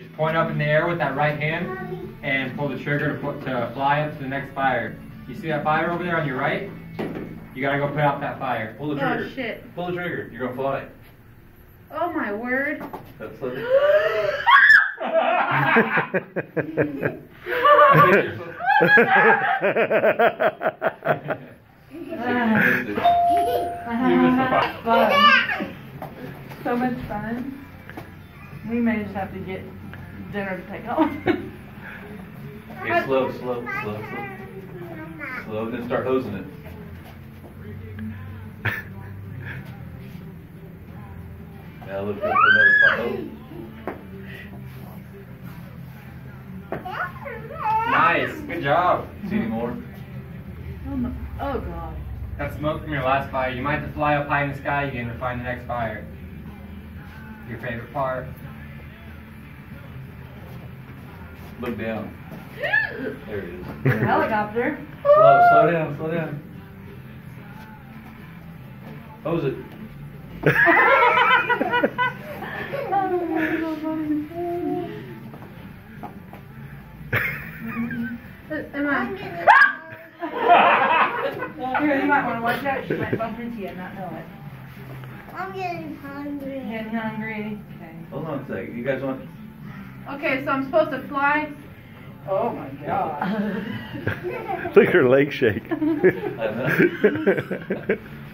Just point up in the air with that right hand and pull the trigger to, put, to fly up to the next fire. You see that fire over there on your right? You gotta go put out that fire. Pull the trigger. Oh, trigger. shit. Pull the trigger. You're gonna fly. Oh my word. That's what. Fun. So much fun. We may just have to get dinner to take home. Okay, slow, slow, slow, slow. Slow, and then start hosing it. Now look for another pop. Oh. Nice, good job. See any more? Oh, my- oh god. That smoke from your last fire. You might have to fly up high in the sky again to find the next fire. Your favorite part? Look down. There it is. Helicopter. Slow, slow down, slow down. Hose it. Am I? Here, you might want to watch out. She might bump into you and not know it. I'm getting hungry. Getting hungry. Okay. Hold on a second. You guys want? Okay, so I'm supposed to fly. Oh my god. Look at her leg shake. I know.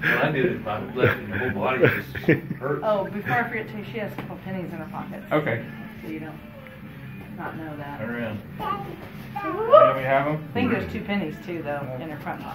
When I did it, my left and the whole body just hurts. Oh, before I forget to, she has a couple pennies in her pocket. Okay. So you don't not know that. Turn around. There we have them. I think there's two pennies too, though, in her front pocket.